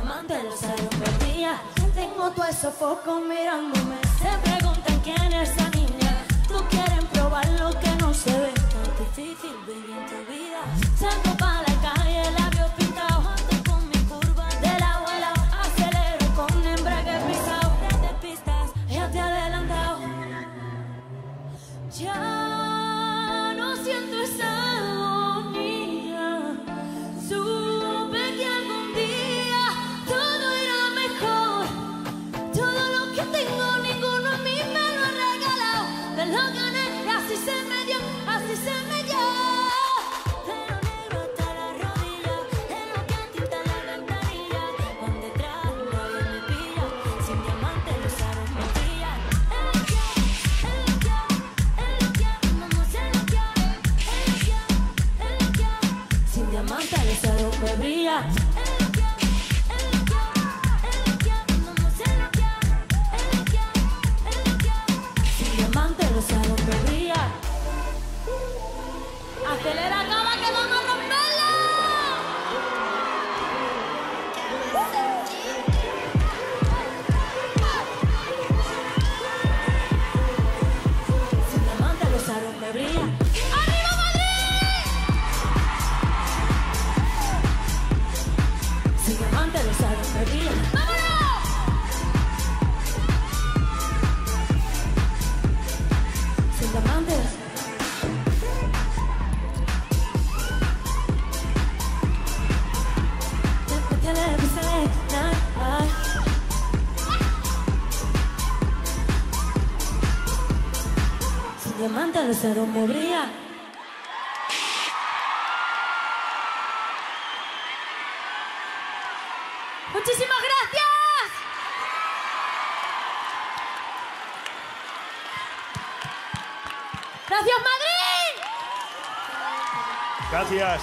diamante lo sale un día. Tengo todo el sofoco mirándome. Se preguntan quién es Daniel. diamante el cero me brilla. Acelera. Arriba. ¡Vámonos! Sin amantes. Diamante de Muchísimas gracias. Gracias, Madrid. Gracias.